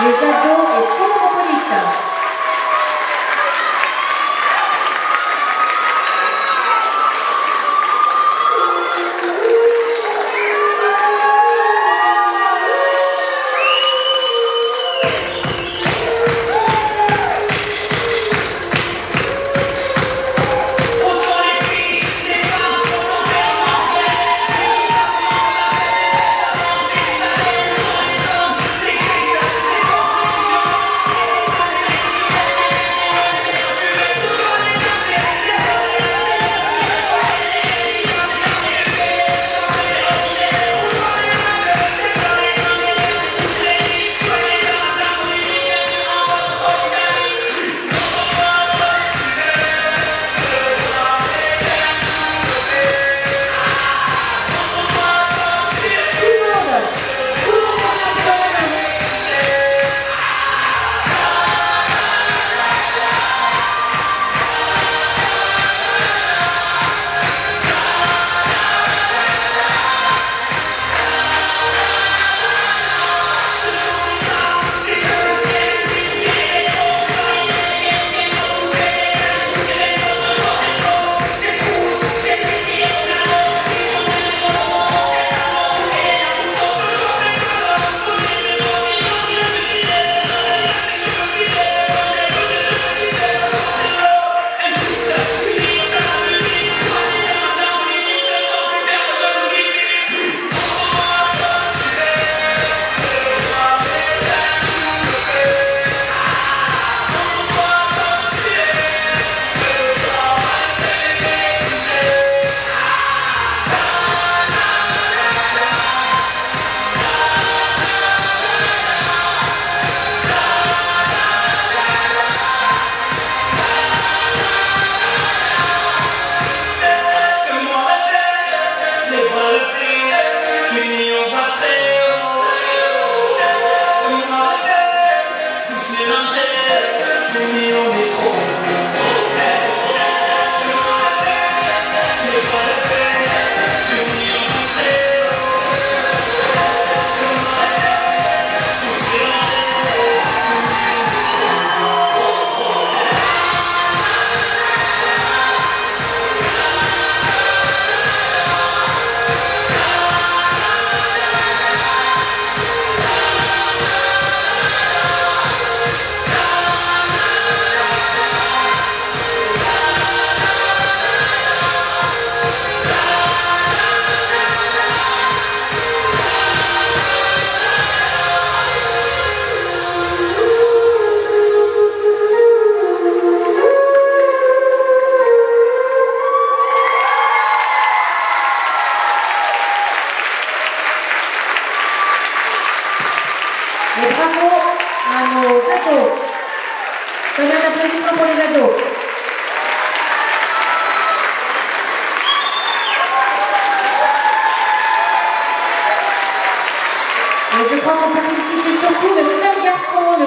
les ados et cosmopolites. Et bravo à nos ados. Donnez un applaudissement pour les ados. Et je crois qu'on peut féliciter surtout le seul garçon, le